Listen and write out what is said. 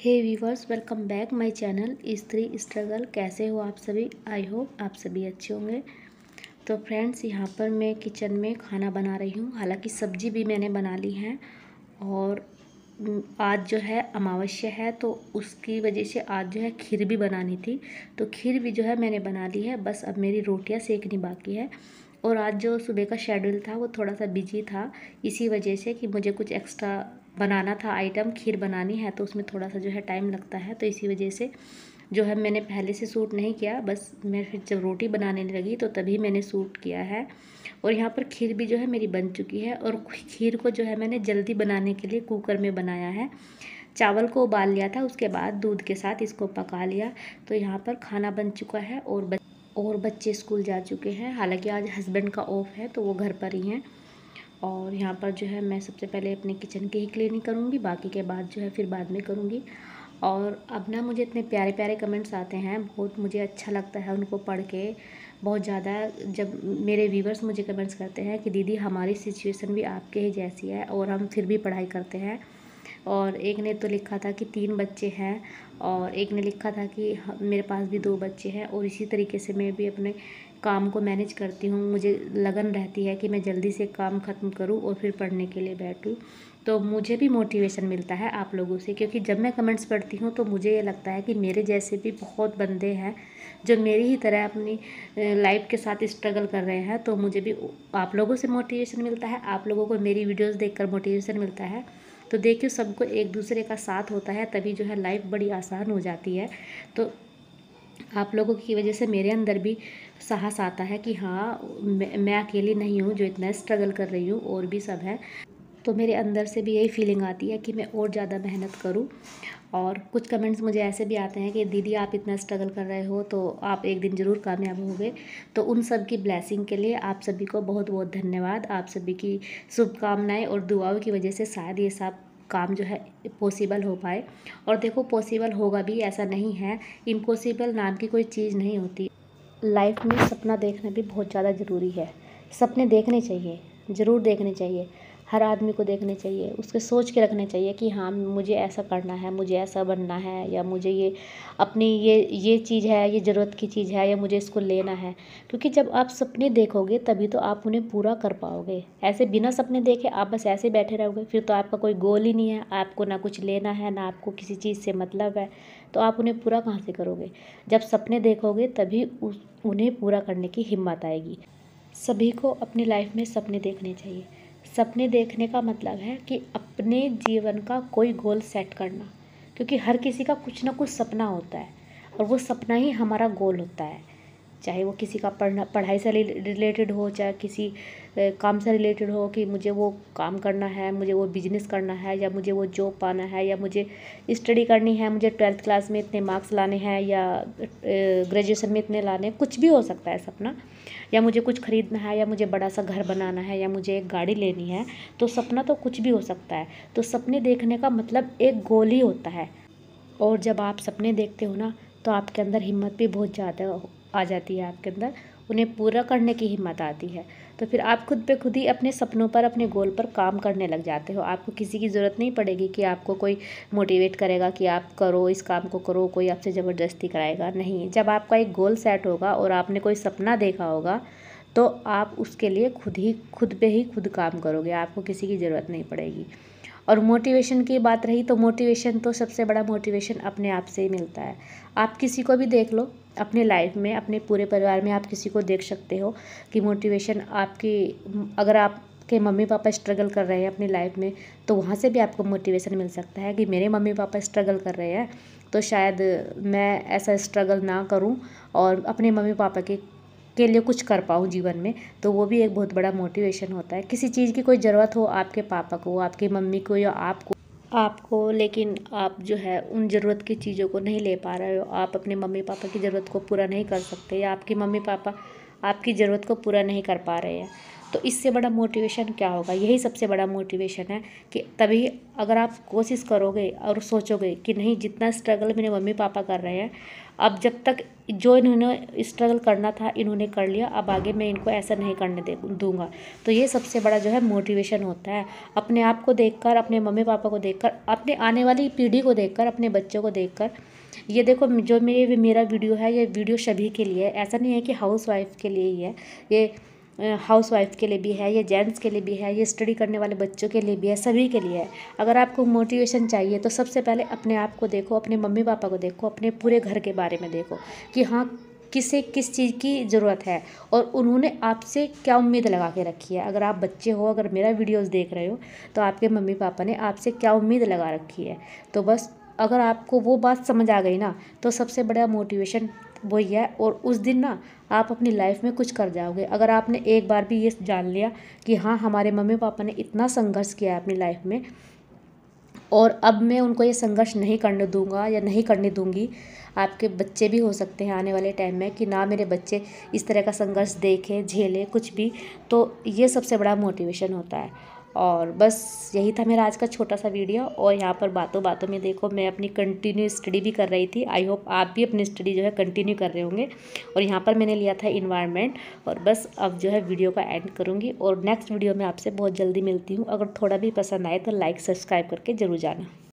Hey viewers welcome back my channel स्त्री struggle कैसे हो आप सभी? आई होप आप सभी अच्छे होंगे। तो फ्रेंड्स यहाँ पर मैं किचन में खाना बना रही हूँ। हालाँकि सब्ज़ी भी मैंने बना ली है और आज जो है अमावस्या है तो उसकी वजह से आज जो है खीर भी बनानी थी। तो खीर भी जो है मैंने बना ली है। बस अब मेरी रोटियाँ सेकनी बाकी है और आज जो सुबह का शेड्यूल था, वो थोड़ा सा बिज़ी था। इसी वजह से कि मुझे कुछ एक्स्ट्रा बनाना था आइटम, खीर बनानी है तो उसमें थोड़ा सा जो है टाइम लगता है तो इसी वजह से जो है मैंने पहले से सूट नहीं किया, बस मैं फिर जब रोटी बनाने लगी तो तभी मैंने सूट किया है। और यहाँ पर खीर भी जो है मेरी बन चुकी है और खीर को जो है मैंने जल्दी बनाने के लिए कुकर में बनाया है। चावल को उबाल लिया था, उसके बाद दूध के साथ इसको पका लिया तो यहाँ पर खाना बन चुका है और और बच्चे स्कूल जा चुके हैं। हालाँकि आज हस्बैंड का ऑफ़ है तो वो घर पर ही हैं। और यहाँ पर जो है मैं सबसे पहले अपने किचन की ही क्लीनिंग करूँगी, बाकी के बाद जो है फिर बाद में करूँगी। और अब ना मुझे इतने प्यारे प्यारे कमेंट्स आते हैं, बहुत मुझे अच्छा लगता है उनको पढ़ के। बहुत ज़्यादा जब मेरे व्यूवर्स मुझे कमेंट्स करते हैं कि दीदी हमारी सिचुएशन भी आपके ही जैसी है और हम फिर भी पढ़ाई करते हैं। और एक ने तो लिखा था कि तीन बच्चे हैं और एक ने लिखा था कि मेरे पास भी दो बच्चे हैं और इसी तरीके से मैं भी अपने काम को मैनेज करती हूँ, मुझे लगन रहती है कि मैं जल्दी से काम ख़त्म करूँ और फिर पढ़ने के लिए बैठूँ। तो मुझे भी मोटिवेशन मिलता है आप लोगों से, क्योंकि जब मैं कमेंट्स पढ़ती हूँ तो मुझे ये लगता है कि मेरे जैसे भी बहुत बंदे हैं, जो मेरी ही तरह अपनी लाइफ के साथ स्ट्रगल कर रहे हैं तो मुझे भी आप लोगों से मोटिवेशन मिलता है। आप लोगों को मेरी वीडियोज़ देख मोटिवेशन मिलता है। तो देखिए, सबको एक दूसरे का साथ होता है, तभी जो है लाइफ बड़ी आसान हो जाती है। तो आप लोगों की वजह से मेरे अंदर भी साहस आता है कि हाँ मैं, मैं अकेली नहीं हूँ जो इतना स्ट्रगल कर रही हूँ और भी सब है। तो मेरे अंदर से भी यही फीलिंग आती है कि मैं और ज़्यादा मेहनत करूँ। और कुछ कमेंट्स मुझे ऐसे भी आते हैं कि दीदी आप इतना स्ट्रगल कर रहे हो तो आप एक दिन ज़रूर कामयाब होंगे। तो उन सब की ब्लेसिंग के लिए आप सभी को बहुत बहुत धन्यवाद। आप सभी की शुभकामनाएँ और दुआओं की वजह से शायद ये सब काम जो है पॉसिबल हो पाए। और देखो पॉसिबल होगा भी, ऐसा नहीं है। इम्पॉसिबल नाम की कोई चीज़ नहीं होती। लाइफ में सपना देखना भी बहुत ज़्यादा ज़रूरी है। सपने देखने चाहिए, ज़रूर देखने चाहिए। हर आदमी को देखने चाहिए, उसके सोच के रखने चाहिए कि हाँ मुझे ऐसा करना है, मुझे ऐसा बनना है, या मुझे ये अपनी ये ये चीज़ है, ये ज़रूरत की चीज़ है, या मुझे इसको लेना है। क्योंकि जब आप सपने देखोगे, तभी तो आप उन्हें पूरा कर पाओगे। ऐसे बिना सपने देखे आप बस ऐसे बैठे रहोगे, फिर तो आपका कोई गोल ही नहीं है, आपको ना कुछ लेना है, ना आपको किसी चीज़ से मतलब है तो आप उन्हें पूरा कहाँ से करोगे? जब सपने देखोगे, तभी उन्हें पूरा करने की हिम्मत आएगी। सभी को अपनी लाइफ में सपने देखने चाहिए। सपने देखने का मतलब है कि अपने जीवन का कोई गोल सेट करना। क्योंकि हर किसी का कुछ ना कुछ सपना होता है, और वो सपना ही हमारा गोल होता है। चाहे वो किसी का पढ़ना, पढ़ाई से रिलेटेड हो, चाहे किसी काम से रिलेटेड हो कि मुझे वो काम करना है, मुझे वो बिज़नेस करना है, या मुझे वो जॉब पाना है, या मुझे स्टडी करनी है, मुझे ट्वेल्थ क्लास में इतने मार्क्स लाने हैं, या ग्रेजुएशन में इतने लाने कुछ भी हो सकता है सपना। या मुझे कुछ ख़रीदना है, या मुझे बड़ा सा घर बनाना है, या मुझे एक गाड़ी लेनी है तो सपना तो कुछ भी हो सकता है। तो सपने देखने का मतलब एक गोल ही होता है। और जब आप सपने देखते हो ना तो आपके अंदर हिम्मत भी बहुत ज़्यादा आ जाती है आपके अंदर, उन्हें पूरा करने की हिम्मत आती है। तो फिर आप खुद पे खुद ही अपने सपनों पर, अपने गोल पर काम करने लग जाते हो। आपको किसी की ज़रूरत नहीं पड़ेगी कि आपको कोई मोटिवेट करेगा कि आप करो, इस काम को करो, कोई आपसे ज़बरदस्ती कराएगा। नहीं, जब आपका एक गोल सेट होगा और आपने कोई सपना देखा होगा तो आप उसके लिए खुद ही, खुद पे ही खुद काम करोगे। आपको किसी की ज़रूरत नहीं पड़ेगी। और मोटिवेशन की बात रही तो मोटिवेशन तो सबसे बड़ा मोटिवेशन अपने आप से ही मिलता है। आप किसी को भी देख लो, अपने लाइफ में, अपने पूरे परिवार में आप किसी को देख सकते हो कि मोटिवेशन आपकी, अगर आप के मम्मी पापा स्ट्रगल कर रहे हैं अपनी लाइफ में तो वहाँ से भी आपको मोटिवेशन मिल सकता है कि मेरे मम्मी पापा स्ट्रगल कर रहे हैं तो शायद मैं ऐसा स्ट्रगल ना करूँ और अपने मम्मी पापा के के लिए कुछ कर पाऊँ जीवन में तो वो भी एक बहुत बड़ा मोटिवेशन होता है। किसी चीज़ की कोई ज़रूरत हो आपके पापा को, आपकी मम्मी को या आपको आपको, लेकिन आप जो है उन ज़रूरत की चीज़ों को नहीं ले पा रहे हो। आप अपने मम्मी पापा की ज़रूरत को पूरा नहीं कर सकते या आपके मम्मी पापा आपकी ज़रूरत को पूरा नहीं कर पा रहे हैं। तो इससे बड़ा मोटिवेशन क्या होगा? यही सबसे बड़ा मोटिवेशन है कि तभी अगर आप कोशिश करोगे और सोचोगे कि नहीं, जितना स्ट्रगल मेरे मम्मी पापा कर रहे हैं, अब जब तक जो इन्होंने स्ट्रगल करना था, इन्होंने कर लिया, अब आगे मैं इनको ऐसा नहीं करने दे, दूँगा। तो ये सबसे बड़ा जो है मोटिवेशन होता है। अपने आप को देखकर, अपने मम्मी पापा को देखकर, अपने आने वाली पीढ़ी को देखकर, अपने बच्चों को देखकर, ये देखो, जो मेरे, मेरा वीडियो है, ये वीडियो सभी के लिए है। ऐसा नहीं है कि हाउस वाइफ के लिए ही है। ये हाउस वाइफ के लिए भी है, ये जेंट्स के लिए भी है, ये स्टडी करने वाले बच्चों के लिए भी है, सभी के लिए है। अगर आपको मोटिवेशन चाहिए तो सबसे पहले अपने आप को देखो, अपने मम्मी पापा को देखो, अपने पूरे घर के बारे में देखो कि हाँ किसे, किस चीज़ की ज़रूरत है, और उन्होंने आपसे क्या उम्मीद लगा के रखी है। अगर आप बच्चे हो, अगर मेरा वीडियोस देख रहे हो तो आपके मम्मी पापा ने आपसे क्या उम्मीद लगा रखी है। तो बस, अगर आपको वो बात समझ आ गई ना तो सबसे बड़ा मोटिवेशन वही है और उस दिन ना आप अपनी लाइफ में कुछ कर जाओगे। अगर आपने एक बार भी ये जान लिया कि हाँ हमारे मम्मी पापा ने इतना संघर्ष किया है अपनी लाइफ में और अब मैं उनको ये संघर्ष नहीं करने दूँगा या नहीं करने दूँगी, आपके बच्चे भी हो सकते हैं आने वाले टाइम में कि ना मेरे बच्चे इस तरह का संघर्ष देखें, झेलें कुछ भी तो ये सबसे बड़ा मोटिवेशन होता है। और बस यही था मेरा आज का छोटा सा वीडियो। और यहाँ पर बातों बातों में देखो, मैं अपनी कंटिन्यू स्टडी भी कर रही थी। आई होप आप भी अपनी स्टडी जो है कंटिन्यू कर रहे होंगे। और यहाँ पर मैंने लिया था इन्वायरमेंट और बस अब जो है वीडियो का एंड करूँगी। और नेक्स्ट वीडियो में आपसे बहुत जल्दी मिलती हूँ। अगर थोड़ा भी पसंद आए तो लाइक सब्सक्राइब करके ज़रूर जाना।